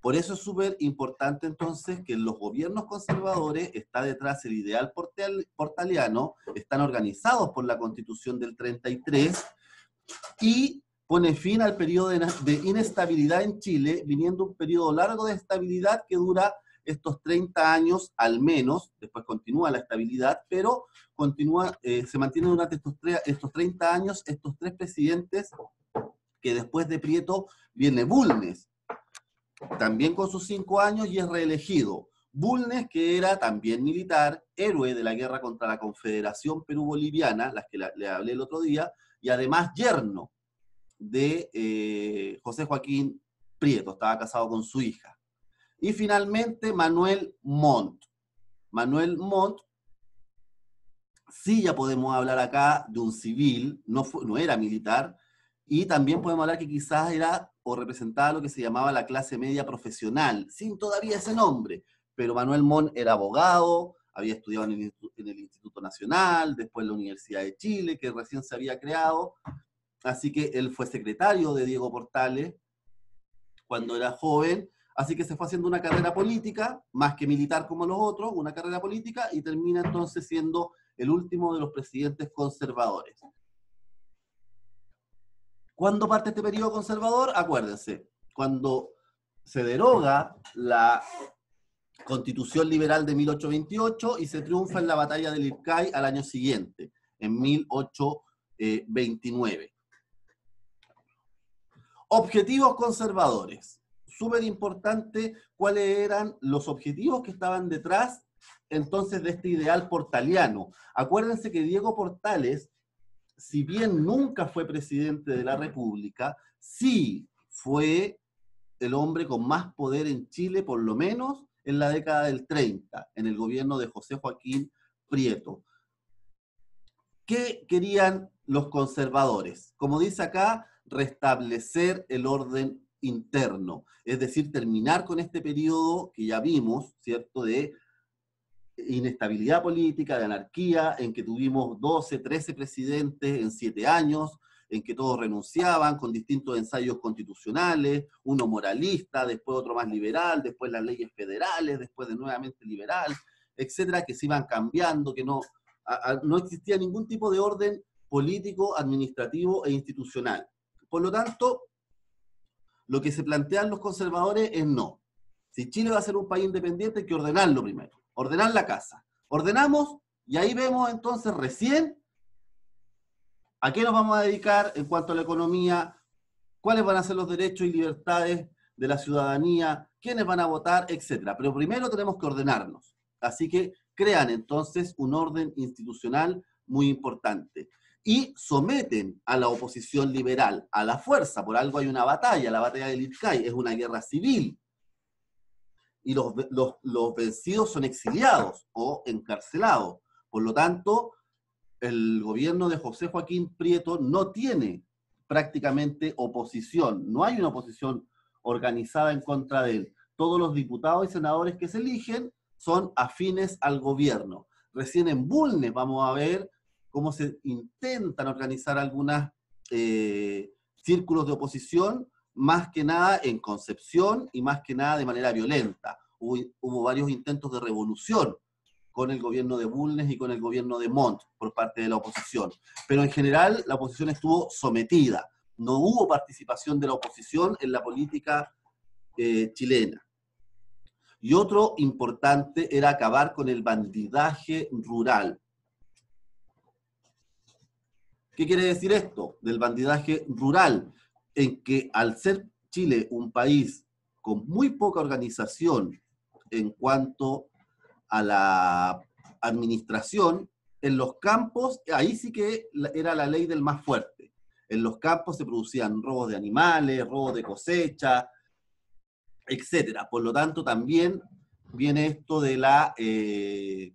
Por eso es súper importante entonces que los gobiernos conservadores está detrás el ideal portaliano, están organizados por la constitución del 33 y pone fin al periodo de, inestabilidad en Chile, viniendo un periodo largo de estabilidad que dura estos 30 años al menos, después continúa la estabilidad, pero continúa, eh, se mantiene durante estos, estos 30 años estos tres presidentes que después de Prieto viene Bulnes, también con sus cinco años y es reelegido. Bulnes, que era también militar, héroe de la guerra contra la Confederación Perú-Boliviana, las que le hablé el otro día, y además yerno de eh, José Joaquín Prieto, estaba casado con su hija. Y finalmente Manuel Montt. Manuel Montt, sí ya podemos hablar acá de un civil, no, no era militar, y también podemos hablar que quizás era o representaba lo que se llamaba la clase media profesional, sin todavía ese nombre. Pero Manuel Montt era abogado, había estudiado en el, en el Instituto Nacional, después en la Universidad de Chile, que recién se había creado, así que él fue secretario de Diego Portales cuando era joven, así que se fue haciendo una carrera política, más que militar como los otros, una carrera política, y termina entonces siendo el último de los presidentes conservadores. ¿Cuándo parte este periodo conservador? Acuérdense, cuando se deroga la Constitución Liberal de 1828 y se triunfa en la batalla del Ircay al año siguiente, en 1829. Objetivos conservadores. Súper importante cuáles eran los objetivos que estaban detrás entonces de este ideal portaliano. Acuérdense que Diego Portales, si bien nunca fue presidente de la República, sí fue el hombre con más poder en Chile, por lo menos en la década del 30, en el gobierno de José Joaquín Prieto. ¿Qué querían los conservadores? Como dice acá, restablecer el orden interno, es decir, terminar con este periodo que ya vimos, ¿cierto?, de inestabilidad política, de anarquía, en que tuvimos 12, 13 presidentes en 7 años, en que todos renunciaban con distintos ensayos constitucionales, uno moralista, después otro más liberal, después las leyes federales, después de nuevamente liberal, etcétera, que se iban cambiando, que no, no existía ningún tipo de orden político, administrativo e institucional. Por lo tanto, lo que se plantean los conservadores es no. Si Chile va a ser un país independiente, hay que ordenarlo primero, ordenar la casa. Ordenamos y ahí vemos entonces recién a qué nos vamos a dedicar en cuanto a la economía, cuáles van a ser los derechos y libertades de la ciudadanía, quiénes van a votar, etc. Pero primero tenemos que ordenarnos. Así que crean entonces un orden institucional muy importante y someten a la oposición liberal a la fuerza. Por algo hay una batalla, la batalla del Ircay, es una guerra civil. Y los, los, vencidos son exiliados o encarcelados. Por lo tanto, el gobierno de José Joaquín Prieto no tiene prácticamente oposición. No hay una oposición organizada en contra de él. Todos los diputados y senadores que se eligen son afines al gobierno. Recién en Bulnes vamos a ver cómo se intentan organizar algunos eh, círculos de oposición, más que nada en Concepción y más que nada de manera violenta. Hubo, varios intentos de revolución con el gobierno de Bulnes y con el gobierno de Montt por parte de la oposición. Pero en general la oposición estuvo sometida. No hubo participación de la oposición en la política eh, chilena. Y otro importante era acabar con el bandidaje rural. ¿Qué quiere decir esto? Del bandidaje rural, en que al ser Chile un país con muy poca organización en cuanto a la administración, en los campos, ahí sí que era la ley del más fuerte. En los campos se producían robos de animales, robos de cosecha, etc. Por lo tanto, también viene esto de la eh,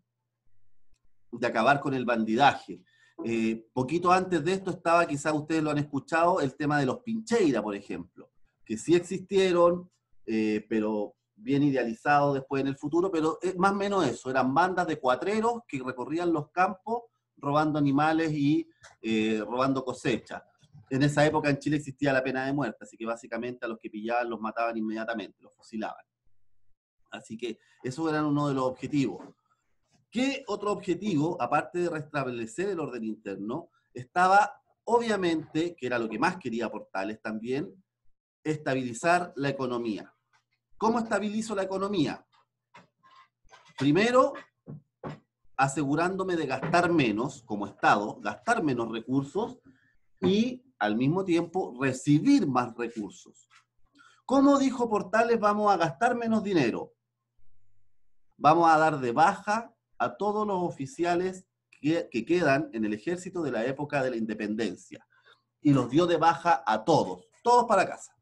de acabar con el bandidaje. Eh, poquito antes de esto estaba, quizás ustedes lo han escuchado, el tema de los Pincheira, por ejemplo, que sí existieron, eh, pero bien idealizados después en el futuro, pero es más o menos eso, eran bandas de cuatreros que recorrían los campos robando animales y eh, robando cosechas. en esa época en Chile existía la pena de muerte, así que básicamente a los que pillaban los mataban inmediatamente, los fusilaban. Así que eso era uno de los objetivos. ¿Qué otro objetivo, aparte de restablecer el orden interno, estaba obviamente, que era lo que más quería Portales también, estabilizar la economía. ¿Cómo estabilizo la economía? Primero, asegurándome de gastar menos como Estado, gastar menos recursos y al mismo tiempo recibir más recursos. ¿Cómo dijo Portales vamos a gastar menos dinero? Vamos a dar de baja a todos los oficiales que, que quedan en el ejército de la época de la independencia. Y los dio de baja a todos, todos para casa.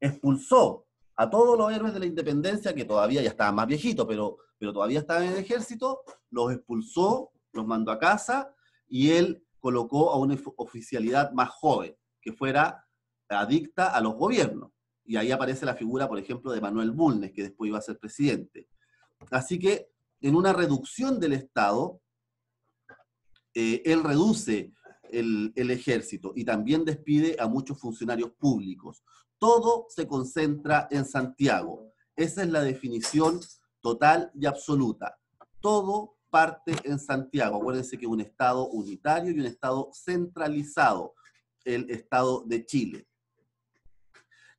Expulsó a todos los héroes de la independencia, que todavía ya estaban más viejitos, pero, pero todavía estaban en el ejército, los expulsó, los mandó a casa y él colocó a una oficialidad más joven, que fuera adicta a los gobiernos. Y ahí aparece la figura, por ejemplo, de Manuel Bulnes, que después iba a ser presidente. Así que en una reducción del Estado, eh, él reduce el, el, ejército y también despide a muchos funcionarios públicos. Todo se concentra en Santiago. Esa es la definición total y absoluta. Todo parte en Santiago. Acuérdense que un Estado unitario y un Estado centralizado, el Estado de Chile.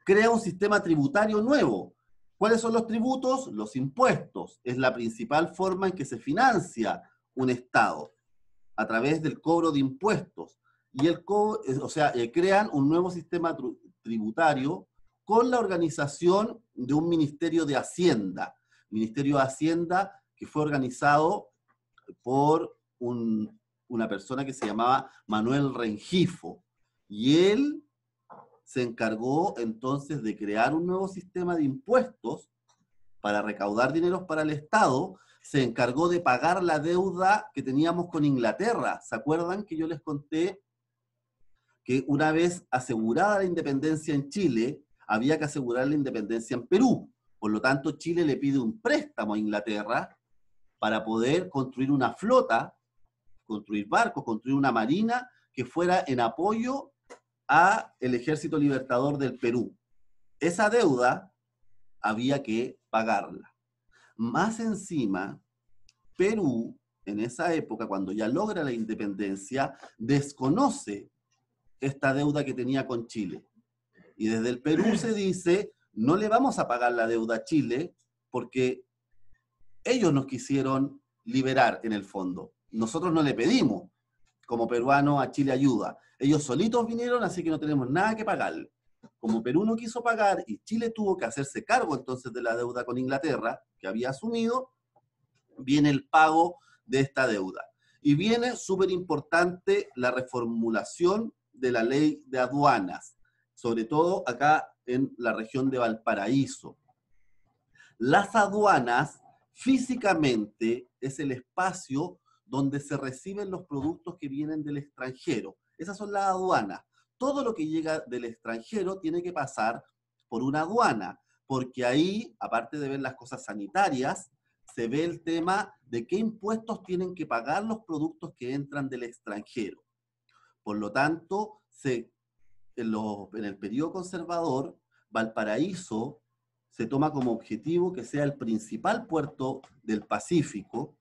Crea un sistema tributario nuevo. ¿Cuáles son los tributos? Los impuestos. Es la principal forma en que se financia un Estado, a través del cobro de impuestos. Y el o sea, eh, crean un nuevo sistema tributario con la organización de un Ministerio de Hacienda. Ministerio de Hacienda que fue organizado por una persona que se llamaba Manuel Rengifo. Y él se encargó entonces de crear un nuevo sistema de impuestos para recaudar dineros para el Estado, se encargó de pagar la deuda que teníamos con Inglaterra. ¿Se acuerdan que yo les conté que una vez asegurada la independencia en Chile, había que asegurar la independencia en Perú? Por lo tanto, Chile le pide un préstamo a Inglaterra para poder construir una flota, construir barcos, construir una marina que fuera en apoyo a el Ejército Libertador del Perú. Esa deuda había que pagarla. Más encima, Perú, en esa época, cuando ya logra la independencia, desconoce esta deuda que tenía con Chile. Y desde el Perú se dice, no le vamos a pagar la deuda a Chile porque ellos nos quisieron liberar en el fondo. Nosotros no le pedimos, como peruano, a Chile ayuda. Ellos solitos vinieron, así que no tenemos nada que pagar. Como Perú no quiso pagar y Chile tuvo que hacerse cargo entonces de la deuda con Inglaterra, que había asumido, viene el pago de esta deuda. Y viene súper importante la reformulación de la ley de aduanas, sobre todo acá en la región de Valparaíso. Las aduanas físicamente es el espacio donde se reciben los productos que vienen del extranjero. Esas son las aduanas. Todo lo que llega del extranjero tiene que pasar por una aduana, porque ahí, aparte de ver las cosas sanitarias, se ve el tema de qué impuestos tienen que pagar los productos que entran del extranjero. Por lo tanto, en el periodo conservador, Valparaíso se toma como objetivo que sea el principal puerto del Pacífico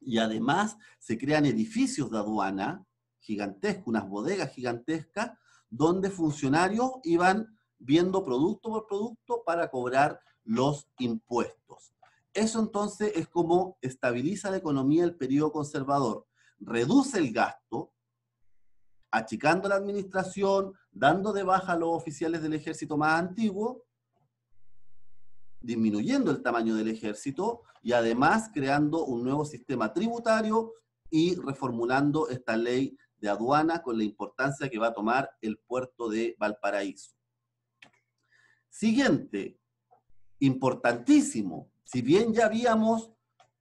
y además se crean edificios de aduana gigantescos, unas bodegas gigantescas, donde funcionarios iban viendo producto por producto para cobrar los impuestos. Eso entonces es como estabiliza la economía el periodo conservador, reduce el gasto, achicando la administración, dando de baja a los oficiales del ejército más antiguo disminuyendo el tamaño del ejército y además creando un nuevo sistema tributario y reformulando esta ley de aduana con la importancia que va a tomar el puerto de Valparaíso. Siguiente, importantísimo, si bien ya habíamos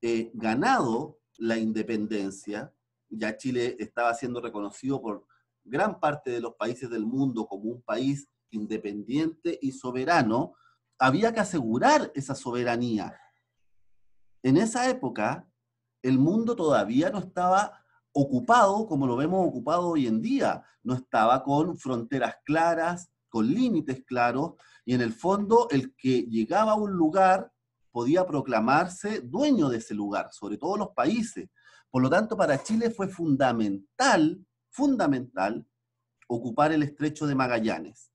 eh, ganado la independencia, ya Chile estaba siendo reconocido por gran parte de los países del mundo como un país independiente y soberano, había que asegurar esa soberanía. En esa época, el mundo todavía no estaba ocupado como lo vemos ocupado hoy en día, no estaba con fronteras claras, con límites claros, y en el fondo el que llegaba a un lugar podía proclamarse dueño de ese lugar, sobre todo los países. Por lo tanto, para Chile fue fundamental, fundamental, ocupar el estrecho de Magallanes.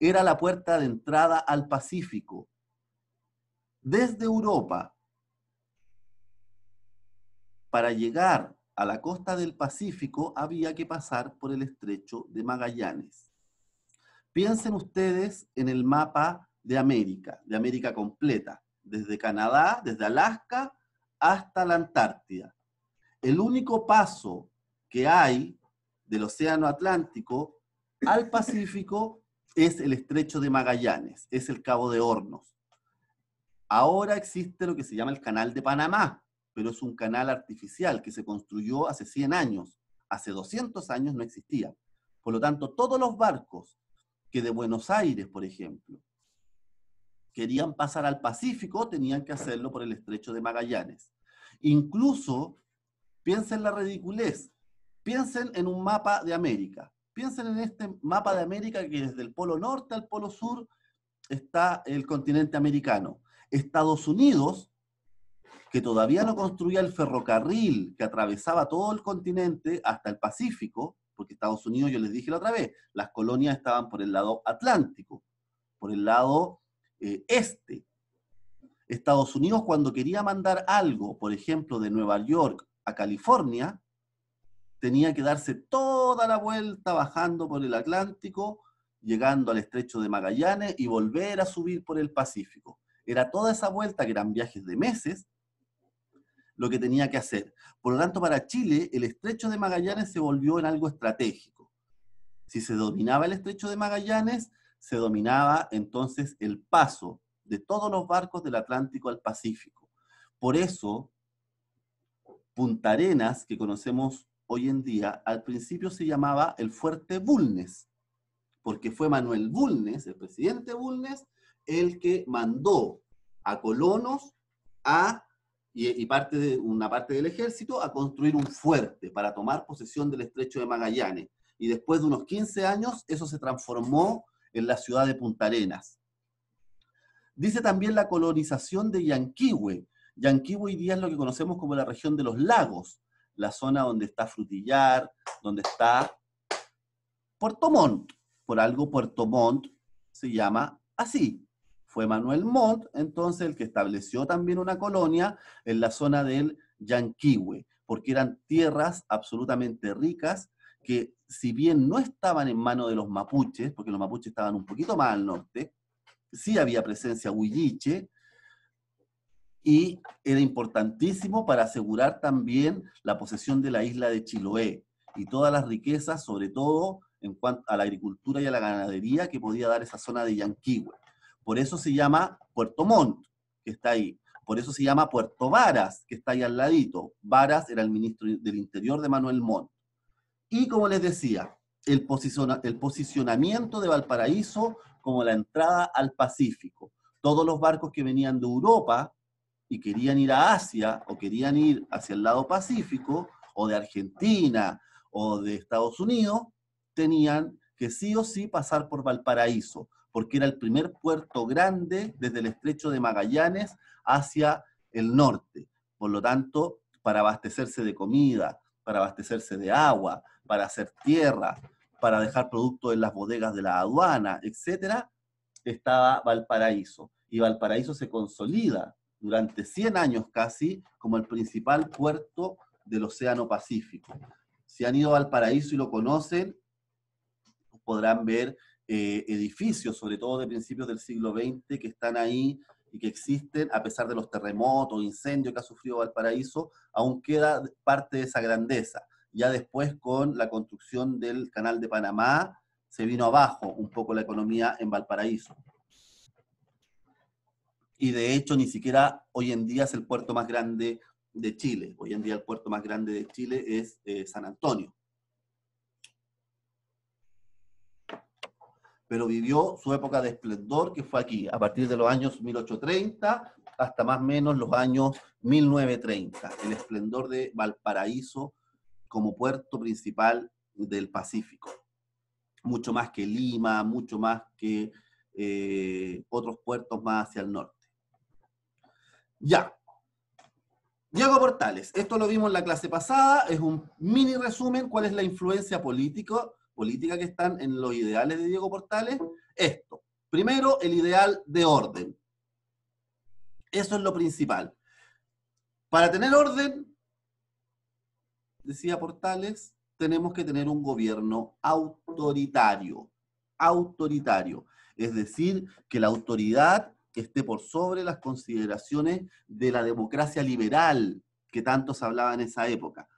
Era la puerta de entrada al Pacífico. Desde Europa, para llegar a la costa del Pacífico, había que pasar por el estrecho de Magallanes. Piensen ustedes en el mapa de América, de América completa, desde Canadá, desde Alaska hasta la Antártida. El único paso que hay del Océano Atlántico al Pacífico es el estrecho de Magallanes, es el Cabo de Hornos. Ahora existe lo que se llama el Canal de Panamá, pero es un canal artificial que se construyó hace 100 años. Hace 200 años no existía. Por lo tanto, todos los barcos que de Buenos Aires, por ejemplo, querían pasar al Pacífico, tenían que hacerlo por el estrecho de Magallanes. Incluso, piensen en la ridiculez, piensen en un mapa de América. Piensen en este mapa de América que desde el polo norte al polo sur está el continente americano. Estados Unidos, que todavía no construía el ferrocarril que atravesaba todo el continente hasta el Pacífico, porque Estados Unidos, yo les dije la otra vez, las colonias estaban por el lado atlántico, por el lado eh, este. Estados Unidos cuando quería mandar algo, por ejemplo, de Nueva York a California, tenía que darse toda la vuelta bajando por el Atlántico, llegando al estrecho de Magallanes y volver a subir por el Pacífico. Era toda esa vuelta, que eran viajes de meses, lo que tenía que hacer. Por lo tanto, para Chile, el estrecho de Magallanes se volvió en algo estratégico. Si se dominaba el estrecho de Magallanes, se dominaba entonces el paso de todos los barcos del Atlántico al Pacífico. Por eso, Punta Arenas, que conocemos hoy en día, al principio se llamaba el Fuerte Bulnes, porque fue Manuel Bulnes, el presidente Bulnes, el que mandó a colonos a, y, parte de, una parte del ejército a construir un fuerte para tomar posesión del estrecho de Magallanes. Y después de unos 15 años, eso se transformó en la ciudad de Punta Arenas. Dice también la colonización de Yanquihue. Yanquihue hoy día es lo que conocemos como la región de los lagos, la zona donde está Frutillar, donde está Puerto Montt. Por algo Puerto Montt se llama así. Fue Manuel Montt, entonces, el que estableció también una colonia en la zona del Yanquihue, porque eran tierras absolutamente ricas que si bien no estaban en manos de los mapuches, porque los mapuches estaban un poquito más al norte, sí había presencia huilliche, y era importantísimo para asegurar también la posesión de la isla de Chiloé y todas las riquezas, sobre todo en cuanto a la agricultura y a la ganadería que podía dar esa zona de Yanquihue. Por eso se llama Puerto Montt, que está ahí. Por eso se llama Puerto Varas, que está ahí al ladito. Varas era el ministro del Interior de Manuel Montt. Y como les decía, el, el posicionamiento de Valparaíso como la entrada al Pacífico. Todos los barcos que venían de Europa y querían ir a Asia o querían ir hacia el lado Pacífico o de Argentina o de Estados Unidos, tenían que sí o sí pasar por Valparaíso, porque era el primer puerto grande desde el estrecho de Magallanes hacia el norte. Por lo tanto, para abastecerse de comida, para abastecerse de agua, para hacer tierra, para dejar productos en las bodegas de la aduana, etcétera, estaba Valparaíso. Y Valparaíso se consolida durante 100 años casi como el principal puerto del Océano Pacífico. Si han ido al paraíso y lo conocen, podrán ver eh, edificios, sobre todo de principios del siglo XX, que están ahí y que existen a pesar de los terremotos, incendios que ha sufrido Valparaíso, aún queda parte de esa grandeza. Ya después con la construcción del Canal de Panamá, se vino abajo un poco la economía en Valparaíso y de hecho ni siquiera hoy en día es el puerto más grande de Chile. Hoy en día el puerto más grande de Chile es eh, San Antonio. Pero vivió su época de esplendor, que fue aquí, a partir de los años 1830 hasta más o menos los años 1930. El esplendor de Valparaíso, como puerto principal del Pacífico. Mucho más que Lima, mucho más que eh, otros puertos más hacia el norte. Ya. Diego Portales, esto lo vimos en la clase pasada, es un mini resumen, cuál es la influencia política, política que están en los ideales de Diego Portales. Esto, primero el ideal de orden. Eso es lo principal. Para tener orden, decía Portales, tenemos que tener un gobierno autoritario, autoritario. Es decir, que la autoridad esté por sobre las consideraciones de la democracia liberal que tanto se hablaba en esa época.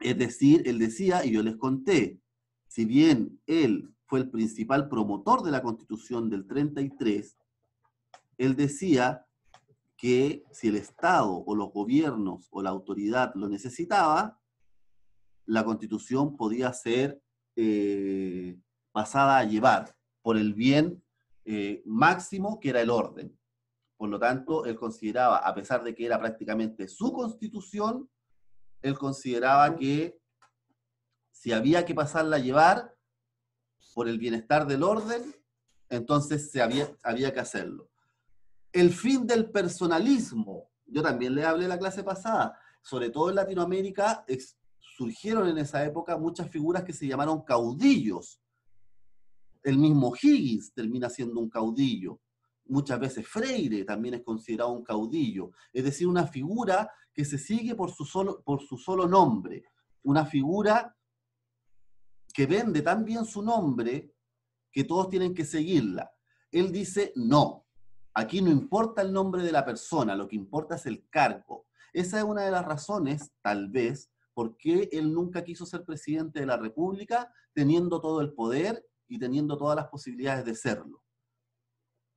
Es decir, él decía, y yo les conté, si bien él fue el principal promotor de la constitución del 33, él decía que si el Estado o los gobiernos o la autoridad lo necesitaba, la constitución podía ser eh, pasada a llevar por el bien eh, máximo que era el orden. Por lo tanto, él consideraba, a pesar de que era prácticamente su constitución, él consideraba que si había que pasarla a llevar por el bienestar del orden, entonces se había, había que hacerlo el fin del personalismo. Yo también le hablé la clase pasada. Sobre todo en Latinoamérica surgieron en esa época muchas figuras que se llamaron caudillos. El mismo Higgins termina siendo un caudillo. Muchas veces Freire también es considerado un caudillo. Es decir, una figura que se sigue por su solo, por su solo nombre. Una figura que vende tan bien su nombre que todos tienen que seguirla. Él dice, no, Aquí no importa el nombre de la persona, lo que importa es el cargo. Esa es una de las razones, tal vez, por qué él nunca quiso ser presidente de la República, teniendo todo el poder y teniendo todas las posibilidades de serlo.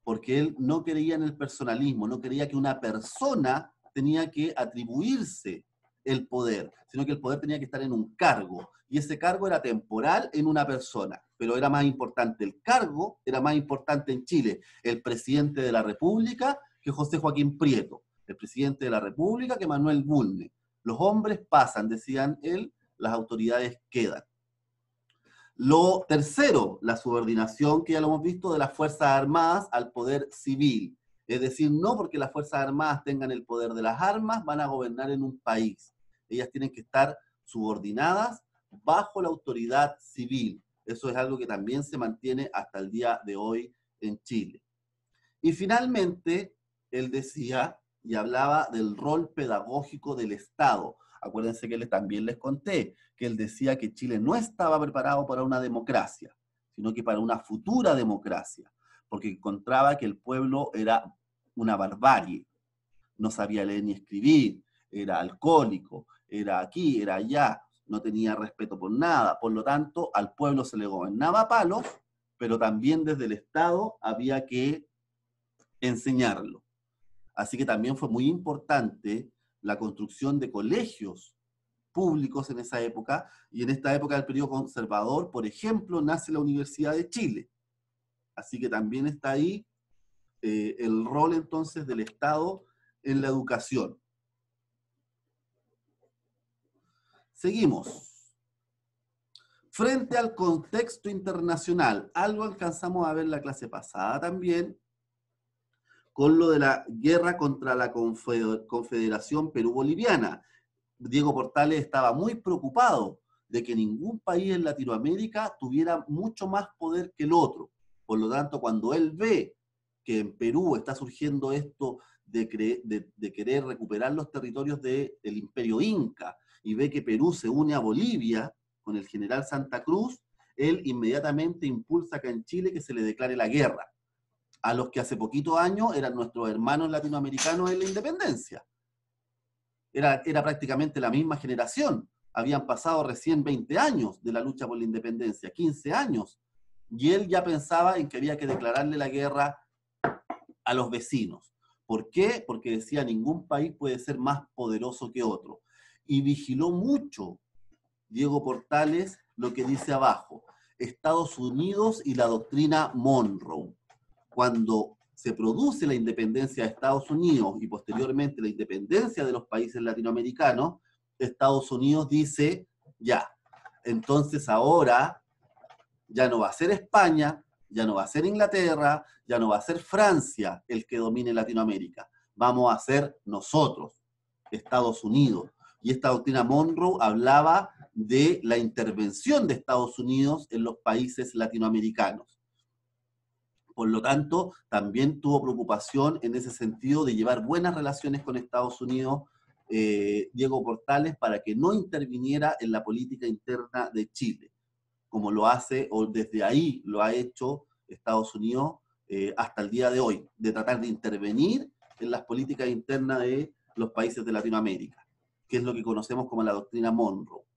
Porque él no creía en el personalismo, no creía que una persona tenía que atribuirse el poder, sino que el poder tenía que estar en un cargo. Y ese cargo era temporal en una persona pero era más importante el cargo, era más importante en Chile el presidente de la República que José Joaquín Prieto, el presidente de la República que Manuel Bulne. Los hombres pasan, decían él, las autoridades quedan. Lo tercero, la subordinación, que ya lo hemos visto, de las Fuerzas Armadas al poder civil. Es decir, no porque las Fuerzas Armadas tengan el poder de las armas, van a gobernar en un país. Ellas tienen que estar subordinadas bajo la autoridad civil. Eso es algo que también se mantiene hasta el día de hoy en Chile. Y finalmente, él decía y hablaba del rol pedagógico del Estado. Acuérdense que él también les conté que él decía que Chile no estaba preparado para una democracia, sino que para una futura democracia, porque encontraba que el pueblo era una barbarie, no sabía leer ni escribir, era alcohólico, era aquí, era allá, no tenía respeto por nada. Por lo tanto, al pueblo se le gobernaba a palos, pero también desde el Estado había que enseñarlo. Así que también fue muy importante la construcción de colegios públicos en esa época, y en esta época del periodo conservador, por ejemplo, nace la Universidad de Chile. Así que también está ahí eh, el rol entonces del Estado en la educación. Seguimos. Frente al contexto internacional, algo alcanzamos a ver la clase pasada también, con lo de la guerra contra la Confederación Perú-Boliviana. Diego Portales estaba muy preocupado de que ningún país en Latinoamérica tuviera mucho más poder que el otro. Por lo tanto, cuando él ve que en Perú está surgiendo esto de, querer recuperar los territorios del imperio inca, y ve que Perú se une a Bolivia con el general Santa Cruz, él inmediatamente impulsa acá en Chile que se le declare la guerra a los que hace poquito años eran nuestros hermanos latinoamericanos en la independencia. Era, era prácticamente la misma generación. Habían pasado recién 20 años de la lucha por la independencia, 15 años. Y él ya pensaba en que había que declararle la guerra a los vecinos. ¿Por qué? Porque decía, ningún país puede ser más poderoso que otro y vigiló mucho Diego Portales lo que dice abajo, Estados Unidos y la doctrina Monroe. Cuando se produce la independencia de Estados Unidos y posteriormente la independencia de los países latinoamericanos, Estados Unidos dice, ya, entonces ahora ya no va a ser España, ya no va a ser Inglaterra, ya no va a ser Francia el que domine Latinoamérica, vamos a ser nosotros, Estados Unidos. Y esta doctrina Monroe hablaba de la intervención de Estados Unidos en los países latinoamericanos. Por lo tanto, también tuvo preocupación en ese sentido de llevar buenas relaciones con Estados Unidos, eh, Diego Portales, para que no interviniera en la política interna de Chile, como lo hace o desde ahí lo ha hecho Estados Unidos eh, hasta el día de hoy, de tratar de intervenir en las políticas internas de los países de Latinoamérica, que es lo que conocemos como la doctrina Monroe.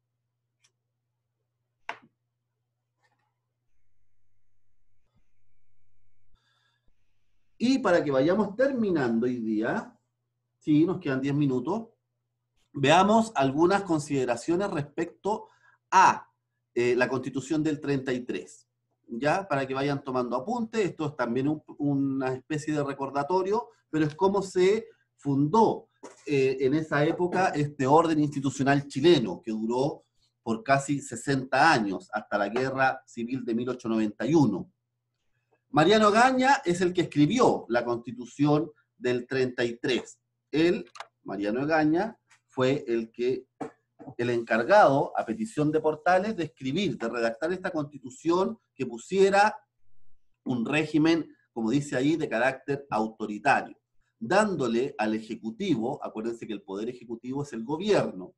Y para que vayamos terminando hoy día, sí, nos quedan 10 minutos, veamos algunas consideraciones respecto a eh, la constitución del 33. ¿Ya? Para que vayan tomando apunte, esto es también una especie de recordatorio, pero es cómo se fundó eh, en esa época este orden institucional chileno, que duró por casi 60 años, hasta la Guerra Civil de 1891. Mariano Gaña es el que escribió la constitución del 33. Él, Mariano Gaña, fue el que el encargado, a petición de Portales, de escribir, de redactar esta constitución que pusiera un régimen, como dice ahí, de carácter autoritario, dándole al Ejecutivo, acuérdense que el Poder Ejecutivo es el gobierno,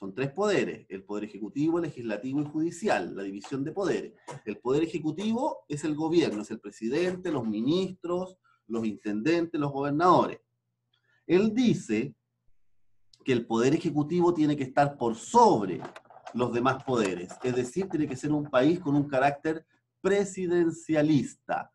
son tres poderes, el poder ejecutivo, legislativo y judicial, la división de poderes. El poder ejecutivo es el gobierno, es el presidente, los ministros, los intendentes, los gobernadores. Él dice que el poder ejecutivo tiene que estar por sobre los demás poderes, es decir, tiene que ser un país con un carácter presidencialista,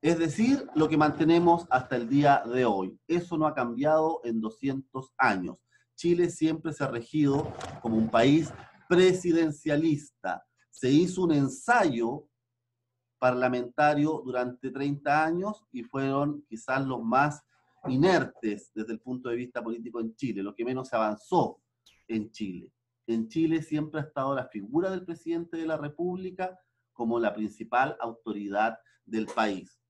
es decir, lo que mantenemos hasta el día de hoy. Eso no ha cambiado en 200 años. Chile siempre se ha regido como un país presidencialista. Se hizo un ensayo parlamentario durante 30 años y fueron quizás los más inertes desde el punto de vista político en Chile, lo que menos se avanzó en Chile. En Chile siempre ha estado la figura del presidente de la República como la principal autoridad del país.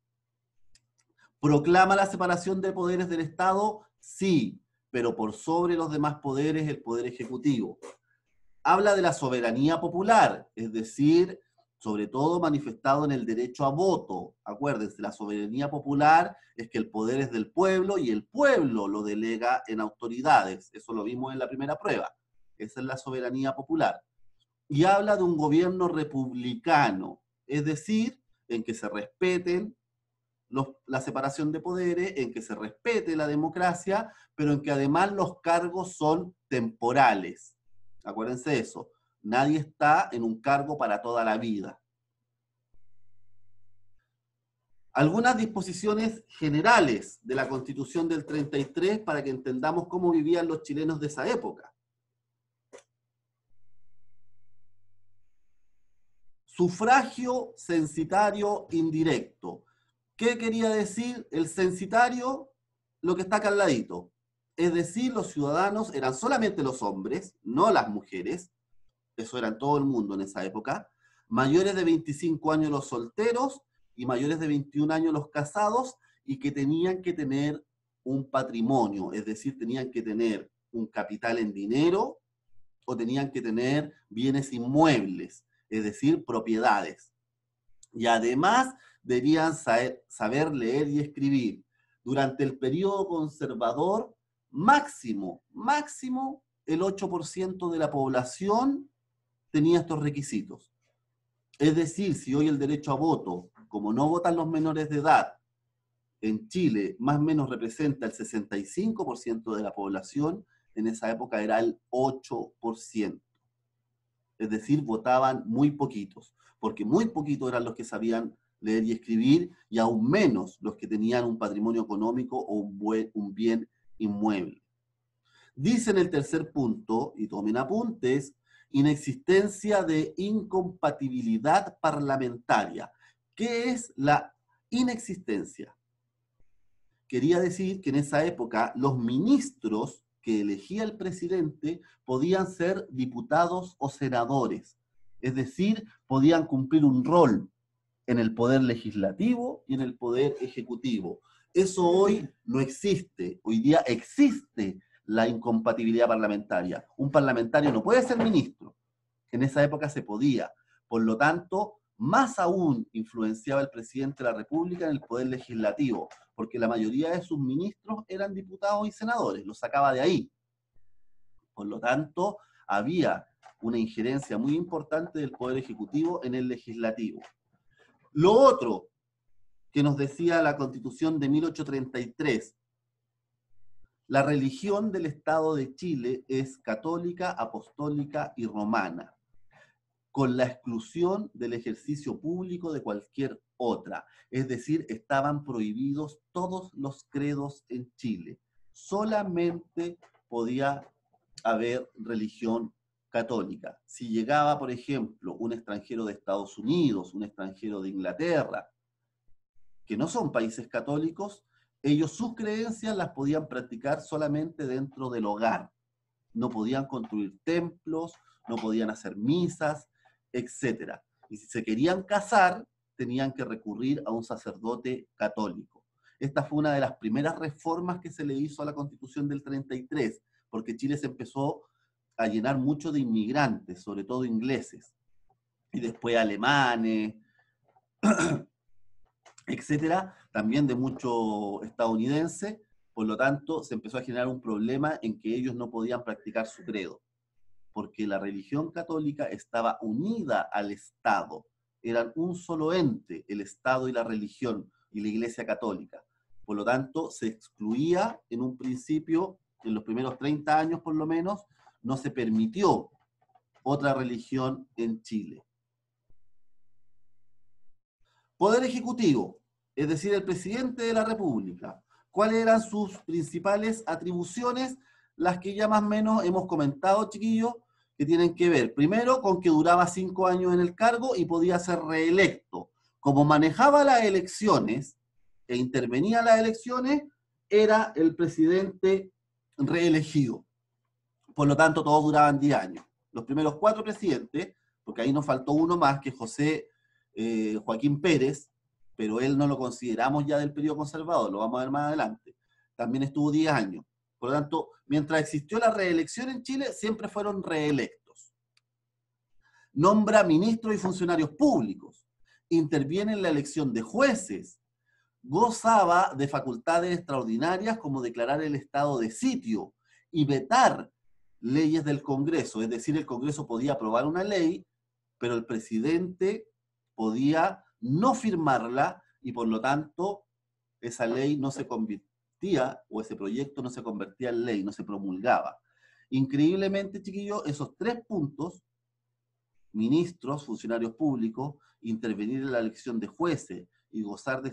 ¿Proclama la separación de poderes del Estado? Sí, pero por sobre los demás poderes el poder ejecutivo. Habla de la soberanía popular, es decir, sobre todo manifestado en el derecho a voto. Acuérdense, la soberanía popular es que el poder es del pueblo y el pueblo lo delega en autoridades. Eso lo vimos en la primera prueba. Esa es la soberanía popular. Y habla de un gobierno republicano, es decir, en que se respeten la separación de poderes, en que se respete la democracia, pero en que además los cargos son temporales. Acuérdense de eso. Nadie está en un cargo para toda la vida. Algunas disposiciones generales de la Constitución del 33 para que entendamos cómo vivían los chilenos de esa época. Sufragio censitario indirecto ¿Qué quería decir el censitario? Lo que está acá al ladito. Es decir, los ciudadanos eran solamente los hombres, no las mujeres, eso era todo el mundo en esa época, mayores de 25 años los solteros y mayores de 21 años los casados y que tenían que tener un patrimonio, es decir, tenían que tener un capital en dinero o tenían que tener bienes inmuebles, es decir, propiedades. Y además debían saber, leer y escribir. Durante el periodo conservador, máximo, máximo, el 8% de la población tenía estos requisitos. Es decir, si hoy el derecho a voto, como no votan los menores de edad, en Chile más o menos representa el 65% de la población, en esa época era el 8%. Es decir, votaban muy poquitos, porque muy poquitos eran los que sabían leer y escribir, y aún menos los que tenían un patrimonio económico o un, bien inmueble. Dice en el tercer punto, y tomen apuntes, inexistencia de incompatibilidad parlamentaria. ¿Qué es la inexistencia? Quería decir que en esa época los ministros que elegía el presidente podían ser diputados o senadores, es decir, podían cumplir un rol en el poder legislativo y en el poder ejecutivo. Eso hoy no existe, hoy día existe la incompatibilidad parlamentaria. Un parlamentario no puede ser ministro, en esa época se podía. Por lo tanto, más aún influenciaba el presidente de la República en el poder legislativo, porque la mayoría de sus ministros eran diputados y senadores, los sacaba de ahí. Por lo tanto, había una injerencia muy importante del poder ejecutivo en el legislativo. Lo otro que nos decía la constitución de 1833, la religión del Estado de Chile es católica, apostólica y romana con la exclusión del ejercicio público de cualquier otra. Es decir, estaban prohibidos todos los credos en Chile. Solamente podía haber religión católica. Si llegaba, por ejemplo, un extranjero de Estados Unidos, un extranjero de Inglaterra, que no son países católicos, ellos sus creencias las podían practicar solamente dentro del hogar. No podían construir templos, no podían hacer misas, etcétera. Y si se querían casar, tenían que recurrir a un sacerdote católico. Esta fue una de las primeras reformas que se le hizo a la Constitución del 33, porque Chile se empezó a llenar mucho de inmigrantes, sobre todo ingleses, y después alemanes, etcétera, también de mucho estadounidense. Por lo tanto, se empezó a generar un problema en que ellos no podían practicar su credo porque la religión católica estaba unida al Estado. Eran un solo ente, el Estado y la religión, y la Iglesia católica. Por lo tanto, se excluía en un principio, en los primeros 30 años por lo menos, no se permitió otra religión en Chile. Poder Ejecutivo, es decir, el presidente de la República. ¿Cuáles eran sus principales atribuciones? Las que ya más o menos hemos comentado, chiquillos, que tienen que ver, primero, con que duraba cinco años en el cargo y podía ser reelecto. Como manejaba las elecciones e intervenía en las elecciones, era el presidente reelegido. Por lo tanto, todos duraban 10 años. Los primeros cuatro presidentes, porque ahí nos faltó uno más, que José eh, Joaquín Pérez, pero él no lo consideramos ya del periodo conservador, lo vamos a ver más adelante. También estuvo 10 años. Por lo tanto, mientras existió la reelección en Chile, siempre fueron reelectos. Nombra ministros y funcionarios públicos. Interviene en la elección de jueces. Gozaba de facultades extraordinarias como declarar el estado de sitio y vetar leyes del Congreso. Es decir, el Congreso podía aprobar una ley, pero el presidente podía no firmarla y por lo tanto esa ley no se convirtió o ese proyecto no se convertía en ley, no se promulgaba. Increíblemente, chiquillos, esos tres puntos, ministros, funcionarios públicos, intervenir en la elección de jueces y gozar de,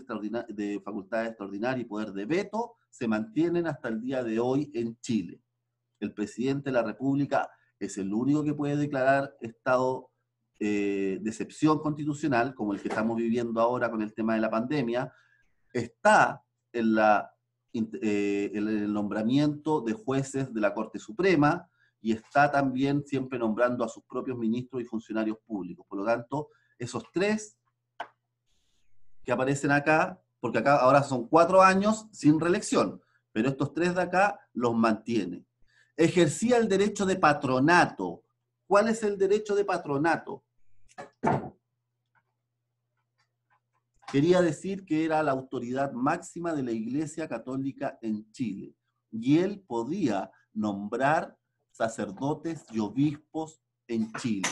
de facultades extraordinarias y poder de veto, se mantienen hasta el día de hoy en Chile. El presidente de la República es el único que puede declarar estado eh, de excepción constitucional, como el que estamos viviendo ahora con el tema de la pandemia, está en la eh, el nombramiento de jueces de la Corte Suprema y está también siempre nombrando a sus propios ministros y funcionarios públicos. Por lo tanto, esos tres que aparecen acá, porque acá ahora son cuatro años sin reelección, pero estos tres de acá los mantiene. Ejercía el derecho de patronato. ¿Cuál es el derecho de patronato? Quería decir que era la autoridad máxima de la Iglesia Católica en Chile y él podía nombrar sacerdotes y obispos en Chile.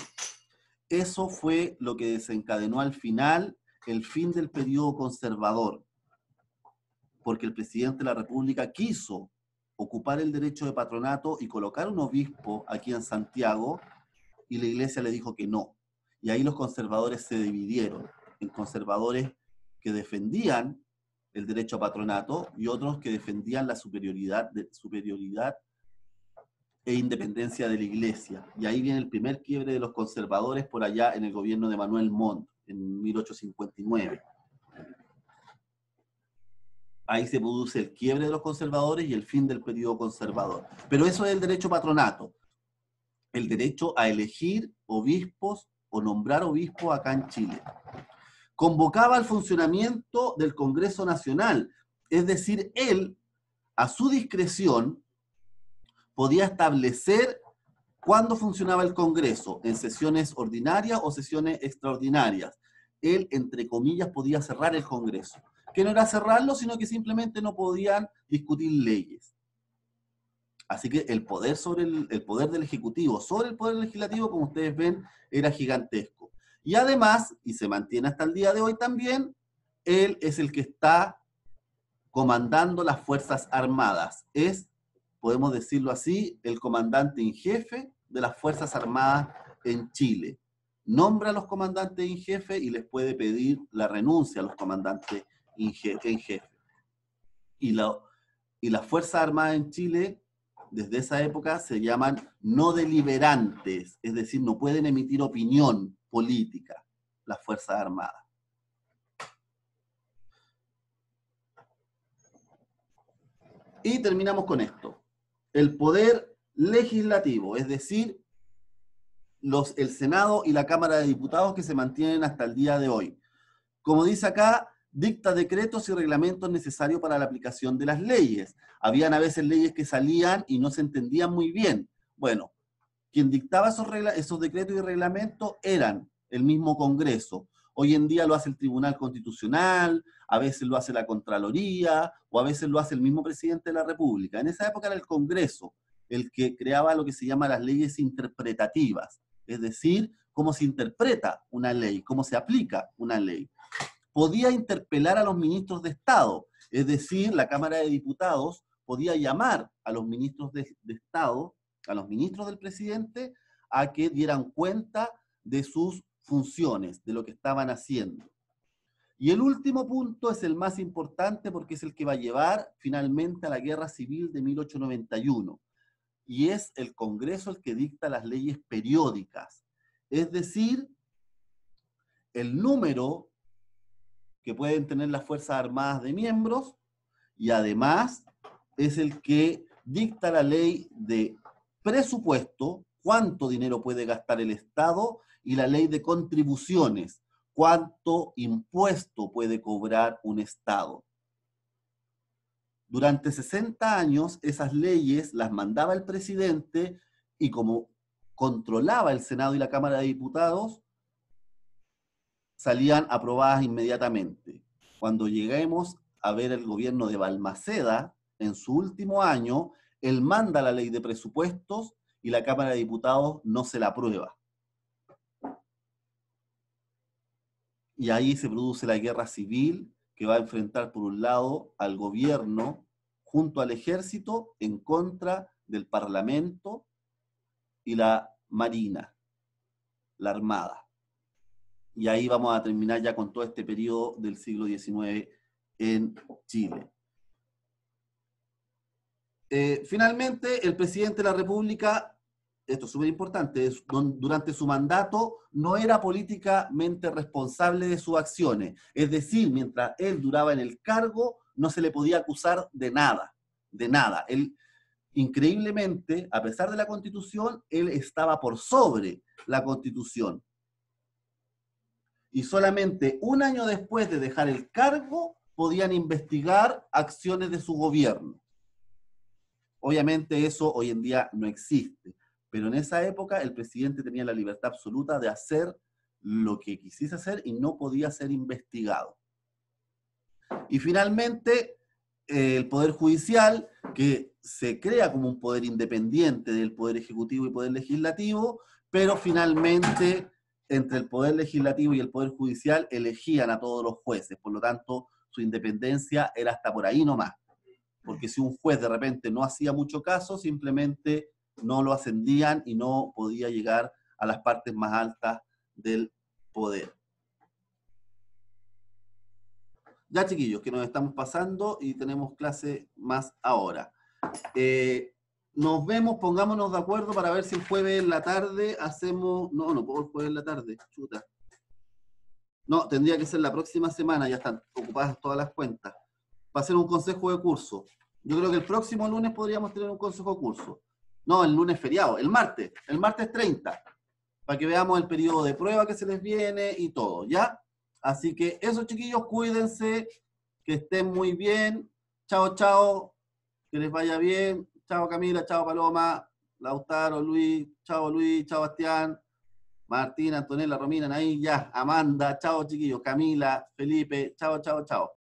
Eso fue lo que desencadenó al final el fin del periodo conservador, porque el presidente de la República quiso ocupar el derecho de patronato y colocar un obispo aquí en Santiago, y la iglesia le dijo que no. Y ahí los conservadores se dividieron en conservadores que defendían el derecho a patronato y otros que defendían la superioridad, de, superioridad e independencia de la iglesia. Y ahí viene el primer quiebre de los conservadores por allá en el gobierno de Manuel Montt, en 1859. Ahí se produce el quiebre de los conservadores y el fin del periodo conservador. Pero eso es el derecho patronato, el derecho a elegir obispos o nombrar obispos acá en Chile. Convocaba al funcionamiento del Congreso Nacional, es decir, él, a su discreción, podía establecer cuándo funcionaba el Congreso, en sesiones ordinarias o sesiones extraordinarias. Él, entre comillas, podía cerrar el Congreso que no era cerrarlo, sino que simplemente no podían discutir leyes. Así que el poder sobre el, poder del Ejecutivo sobre el poder legislativo, como ustedes ven, era gigantesco. Y además, y se mantiene hasta el día de hoy también, él es el que está comandando las Fuerzas Armadas. Es, podemos decirlo así, el comandante en jefe de las Fuerzas Armadas en Chile. Nombra a los comandantes en jefe y les puede pedir la renuncia a los comandantes en jefe. Y, la, y las Fuerzas Armadas en Chile, desde esa época, se llaman no deliberantes, es decir, no pueden emitir opinión política las Fuerzas Armadas. Y terminamos con esto. El poder legislativo, es decir, los, el Senado y la Cámara de Diputados que se mantienen hasta el día de hoy. Como dice acá, dicta decretos y reglamentos necesarios para la aplicación de las leyes. Habían a veces leyes que salían y no se entendían muy bien. Bueno, quien dictaba esos, esos decretos y reglamentos eran el mismo Congreso. Hoy en día lo hace el Tribunal Constitucional, a veces lo hace la Contraloría o a veces lo hace el mismo presidente de la República. En esa época era el Congreso el que creaba lo que se llama las leyes interpretativas, es decir, cómo se interpreta una ley, cómo se aplica una ley podía interpelar a los ministros de Estado, es decir, la Cámara de Diputados podía llamar a los ministros de, Estado, a los ministros del presidente, a que dieran cuenta de sus funciones, de lo que estaban haciendo. Y el último punto es el más importante porque es el que va a llevar finalmente a la guerra civil de 1891. Y es el Congreso el que dicta las leyes periódicas. Es decir, el número que pueden tener las Fuerzas Armadas de miembros y además es el que dicta la ley de presupuesto, cuánto dinero puede gastar el Estado, y la ley de contribuciones, cuánto impuesto puede cobrar un Estado. Durante 60 años esas leyes las mandaba el presidente y como controlaba el Senado y la Cámara de Diputados, salían aprobadas inmediatamente. Cuando lleguemos a ver el gobierno de Balmaceda, en su último año, él manda la ley de presupuestos y la Cámara de Diputados no se la aprueba. Y ahí se produce la guerra civil que va a enfrentar por un lado al gobierno junto al ejército en contra del parlamento y la marina, la armada y ahí vamos a terminar ya con todo este periodo del siglo XIX en Chile. Eh, finalmente, el presidente de la República, esto es súper importante, durante su mandato no era políticamente responsable de sus acciones. Es decir, mientras él duraba en el cargo, no se le podía acusar de nada, de nada. Él, increíblemente, a pesar de la constitución, él estaba por sobre la constitución y solamente un año después de dejar el cargo podían investigar acciones de su gobierno. Obviamente eso hoy en día no existe, pero en esa época el presidente tenía la libertad absoluta de hacer lo que quisiese hacer y no podía ser investigado. Y finalmente, el Poder Judicial, que se crea como un poder independiente del Poder Ejecutivo y Poder Legislativo, pero finalmente entre el Poder Legislativo y el Poder Judicial elegían a todos los jueces, por lo tanto su independencia era hasta por ahí nomás, porque si un juez de repente no hacía mucho caso, simplemente no lo ascendían y no podía llegar a las partes más altas del poder. Ya chiquillos, que nos estamos pasando y tenemos clase más ahora. Eh, nos vemos, pongámonos de acuerdo para ver si el jueves en la tarde hacemos. No, no puedo el jueves en la tarde, chuta. No, tendría que ser la próxima semana, ya están ocupadas todas las cuentas. para hacer un consejo de curso. Yo creo que el próximo lunes podríamos tener un consejo de curso. No, el lunes feriado, el martes, el martes 30, para que veamos el periodo de prueba que se les viene y todo, ¿ya? Así que eso, chiquillos, cuídense, que estén muy bien. Chao, chao, que les vaya bien. Chao, Camila, chao, Paloma, Lautaro, Luis, chao, Luis, chao, Bastián, Martín, Antonella, Romina, ahí ya, Amanda, chao, chiquillos, Camila, Felipe, chao, chao, chao.